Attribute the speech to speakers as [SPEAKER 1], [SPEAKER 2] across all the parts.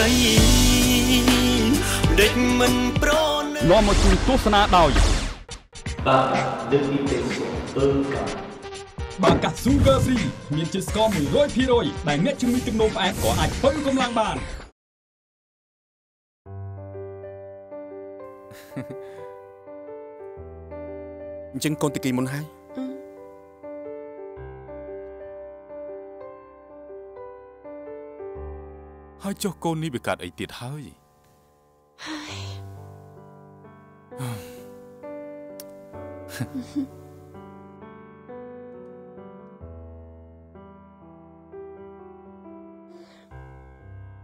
[SPEAKER 1] កៃដេចមិនប្រណ
[SPEAKER 2] នាំមកជូនទស្សនាដោយ
[SPEAKER 1] បាទដឹកពីទេសអឺកា
[SPEAKER 2] បាកា Sugar Free មានជាតិស្ករ100%ដែលអ្នកជំងឺទឹកនោមផ្អែមក៏អាចពឹងកម្លាំងបាន
[SPEAKER 3] អញ្ចឹងកូនតាគីមុនហើយ ហើយចុះកូននេះវាកាត់អីទៀតហើយ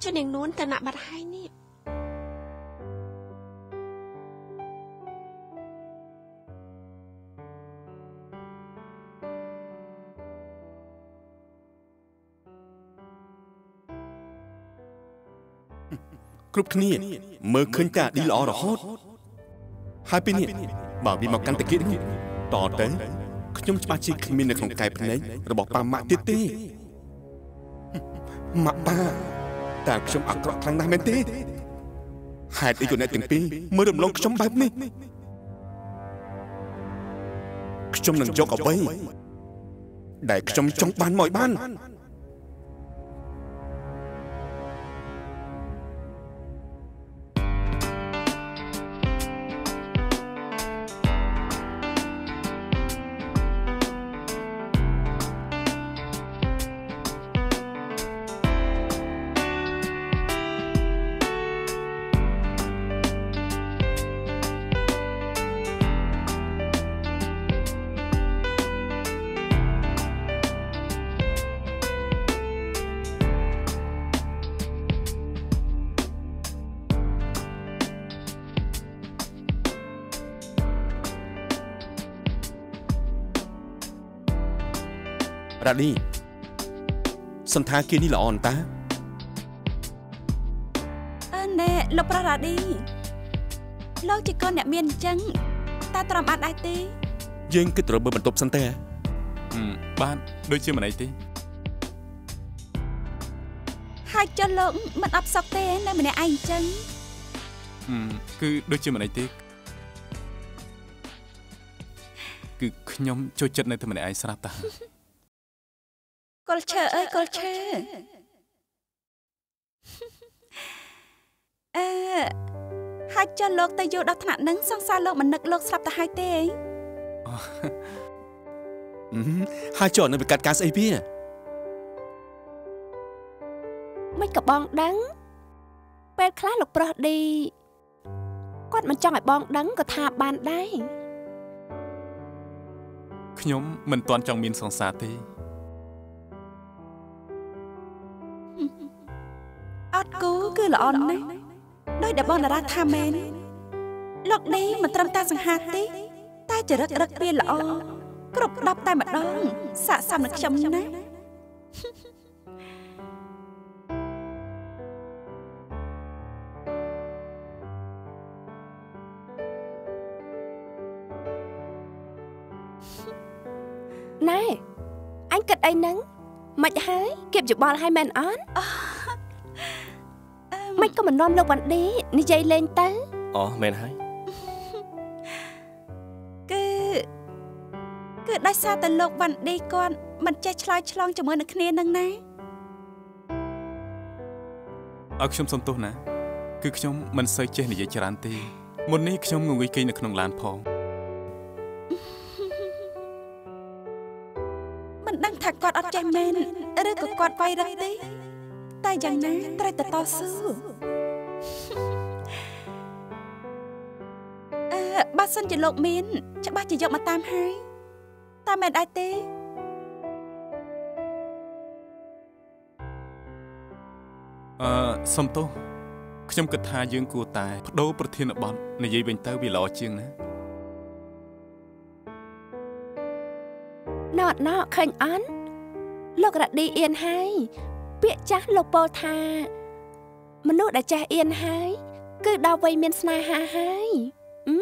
[SPEAKER 4] ចុះនាងនួនទៅណាក់បាត់ហើយនេះ
[SPEAKER 3] គ្រប់គ្នា មើលឃើញតែអាឌីល្អរហូតហើយពេលនេះបើវាមកកាន់តាគៀកនេះតទៅខ្ញុំច្បាស់ជាគ្មាននៅក្នុងកែភ្នែករបស់ប៉ាម៉ាក់ទៀតទេម៉ាក់ប៉ាតែខ្ញុំអាក្រក់ខ្លាំងណាស់មែនទេហេតុអីក៏អ្នកទាំងពីរមើលរំលងខ្ញុំបែបនេះខ្ញុំនឹងយកអ្វីដែលខ្ញុំចង់បានមកឲ្យបាន រ៉ាឌីសន្តាគារនេះល្អអន្តា
[SPEAKER 5] អឺណែលោកប្រុសរ៉ាឌីលោកជាកូនអ្នកមានអញ្ចឹងតើទ្រាំបានដែរទេ
[SPEAKER 3] យើងគិតទៅរើមើលបន្ទប់សិនទេ
[SPEAKER 6] បានដូចជាមិនអីទេ
[SPEAKER 5] ហើយចុះលោកមិនអបសុកទេនៅម្នាក់ឯងអញ្ចឹង
[SPEAKER 6] ហឹមគឺដូចជាមិនអីទេគឺខ្ញុំចូលចិត្តនៅតែម្នាក់ឯងស្រាប់តា
[SPEAKER 5] កុលឈើអើយកុលឈើអឺហើយចុះលោកទៅយកដល់ថ្នាក់នឹងសង្សារលោកមិននឹកលោកស្លាប់ទៅហើយទេ
[SPEAKER 3] អឺហើយចុះនៅវាកាត់ការស្អីវា
[SPEAKER 4] មិនក៏បងដឹង ពេលខ្លះលោកប្រុសឌីគាត់មិនចង់ឲ្យបងដឹងក៏ថាបានដែរ
[SPEAKER 6] ខ្ញុំមិនទាន់ចង់មានសង្សារទេ
[SPEAKER 5] អត់គូគឺល្អណាស់ដោយដែលបងតារាថាមែនលោកនេះមិនត្រឹមតែសង្ហាទេតែចរិតរឹកពីល្អគ្រប់10តែម្ដងស័ក្តិសមនឹងខ្ញុំណាស់
[SPEAKER 4] ណែអញគិតអីហ្នឹង មិនហើយគៀបយោបល់ឲ្យមែនអត់មិនក៏មិននាំលោកវ៉ាន់ឌីនិយាយលេងទៅ
[SPEAKER 7] អូមែនហើយ
[SPEAKER 5] គឺគឺដោយសារតែលោកវ៉ាន់ឌីគាត់មិនចេះឆ្លើយឆ្លងជាមួយនឹងគ្នានឹងណា
[SPEAKER 6] ឲ្យខ្ញុំសុំទោសណា គឺខ្ញុំមិនសូវចេះនិយាយច្រើនទេមុននេះខ្ញុំងងុយគេងនៅក្នុងឡានផង
[SPEAKER 5] ថាគាត់អត់ចេះមែនឬក៏គាត់វាយរឹកទេតែយ៉ាងណាត្រូវតែតស៊ូអឺបើសិនជាលោកមាន ច្បាស់ជាយកមកតាមហើយតាមមែនដែរទេ
[SPEAKER 6] អឺសុំទោសខ្ញុំគិតថាយើងគួរតែបដូរប្រធានបទនិយាយវិញទៅវាល្អជាងណា
[SPEAKER 4] ណត់ណត់ឃើញអន់ លោករ៉ាឌីអៀនហើយពាក្យចាស់លោកពោលថា មនុស្សដែលចេះអៀនហើយ គឺដល់វ័យមានស្នេហាហើយអឺ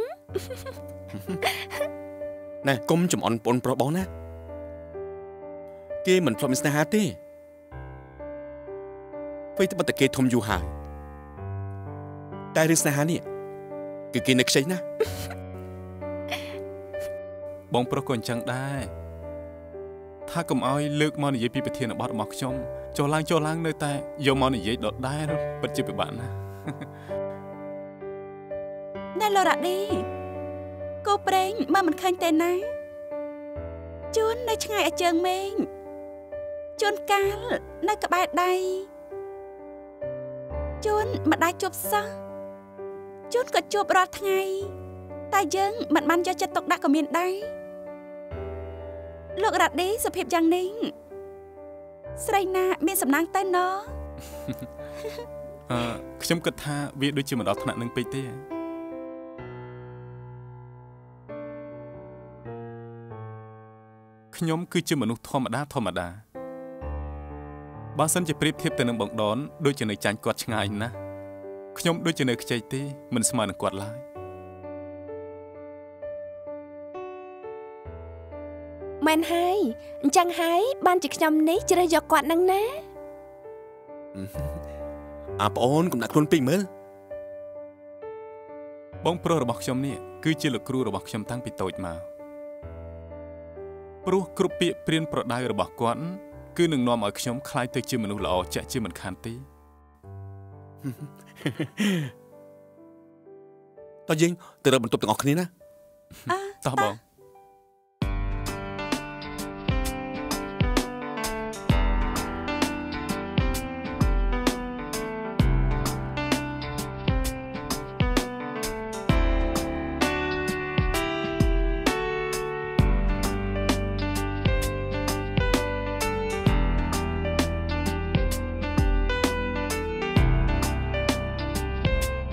[SPEAKER 3] ណែកុំចំអន់ប្អូនប្រុសបងណា គេមិនធ្លាប់មានស្នេហាទេពេលតែបតគេធំយូរហើយតែរឿងស្នេហានេះគឺគេនៅខ្ចីណាស់
[SPEAKER 6] បងប្រុសក៏អញ្ចឹងដែរ ថាកុំឲ្យលើកមកនិយាយពីប្រធានបទរបស់ខ្ញុំចុះឡើងចុះឡើងនៅតែយកមកនិយាយដដែលពិតជាពិបាកណាស់
[SPEAKER 5] ណែលោរ៉ាឌីគោប្រេងមើលមិនឃើញទេណាជួននៅឆ្ងាយអាជើងមេងជួនកាលនៅក្បែរដៃជួនម្ដាយជប់សោះជួនក៏ជួបរាល់ថ្ងៃ តែយើងមិនបានយកចិត្តទុកដាក់ក៏មានដែរ លោករ៉ាឌីសុភាពយ៉ាងនេះស្រីណាមានសំណាងទៅណ
[SPEAKER 6] អឺខ្ញុំគិតថាវាដូចជាមិនដល់ថ្នាក់នឹងពេកទេខ្ញុំគឺជាមនុស្សធម្មតាធម្មតាបើសិនជាប្រៀបធៀបទៅនឹងបងដនដូចជានៅចាញ់គាត់ឆ្ងាយណាស់ខ្ញុំដូចជានៅខ្ចីទេមិនស្មើនឹងគាត់ឡើយ
[SPEAKER 4] មែនហើយអញ្ចឹងហើយបានជាខ្ញុំនេះជ្រើសយកគាត់នឹងណា
[SPEAKER 3] អាប្អូនកុំដាក់ខ្លួនពេកមើល
[SPEAKER 6] បងប្រុសរបស់ខ្ញុំនេះគឺជាលោកគ្រូរបស់ខ្ញុំតាំងពីតូចមកព្រោះគ្រប់ពាក្យព្រានប្រដៅរបស់គាត់គឺនឹងនាំឲ្យខ្ញុំคล้ายទៅជាមនុស្សល្អចាក់ជាមិនខានទេ
[SPEAKER 3] តោះយើងទៅរកបន្ទប់ទាំងអស់គ្នាណា
[SPEAKER 5] អើ
[SPEAKER 6] តោះបង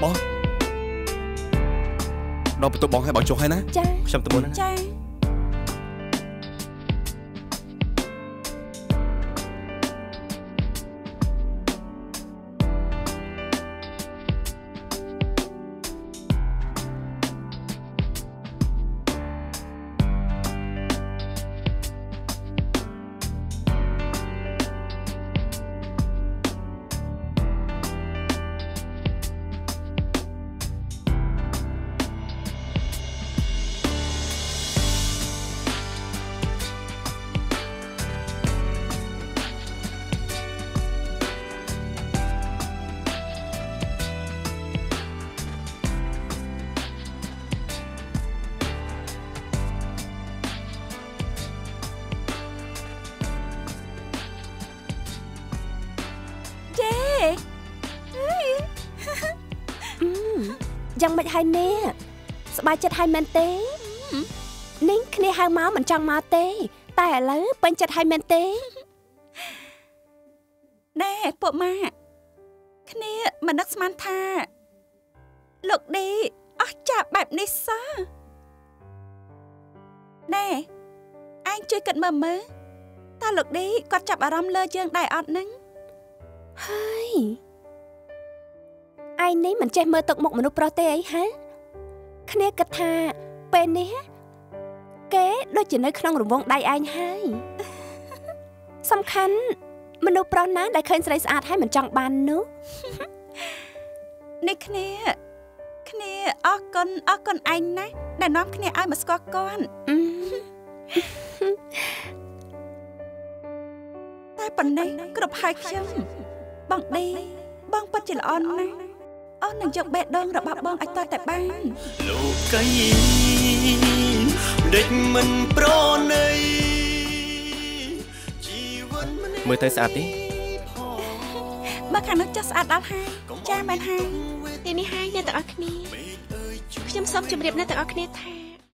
[SPEAKER 3] បងដល់បន្ទប់បងឲ្យបងចុះហើយណា
[SPEAKER 4] ចា
[SPEAKER 3] ខ្ញុំទៅមុនណា
[SPEAKER 5] ចា
[SPEAKER 4] យ៉ាងមិនហើយនេះសប្បាយចិត្តហើយមែនទេនេះគ្នាហៅមកមិនចង់មកទេ តែឥឡូវពេញចិត្តហើយមែនទេ
[SPEAKER 5] ណែពួកម៉ាក់គ្នាមិននឹកស្មានថា លោកឌីអស់ចាបែបនេះសោះណែឯងជួយគិតមើលមើលតើលោកឌីគាត់ចាប់អារម្មណ៍លើយើងដែរអត់នឹង
[SPEAKER 4] ហើយ ឯងនេះមិនចេះមើលទឹកមុខមនុស្សប្រុសទេអីហាគ្នាគិតថាពេលនេះគេដូចជានៅក្នុងរង្វង់ដៃឯងហើយសំខាន់មនុស្សប្រុសណាដែលឃើញស្រីស្អាតហើយមិនចង់បាននោះ
[SPEAKER 5] នេះគ្នាគ្នាអរគុណអរគុណឯងណាស់ដែលនាំគ្នាឲ្យមកស្គាល់គាត់
[SPEAKER 4] អឺ
[SPEAKER 5] តែប៉ុណ្ណេះគ្រប់ហើយខ្ញុំបងឌីបងពិតជាល្អណាស់ អូននឹងយកបេះដូងរបស់បងឲ្យតតែបាន
[SPEAKER 1] លោកីដេចមិនប្រណីជីវិតមិន
[SPEAKER 7] មើលទៅស្អាតទេ
[SPEAKER 5] បើខាងនោះចុះស្អាតដល់ហើយចាមែនហើយ
[SPEAKER 8] នេះនេះហើយអ្នកទាំងអស់គ្នាខ្ញុំសូមជម្រាបអ្នកទាំងអស់គ្នាថា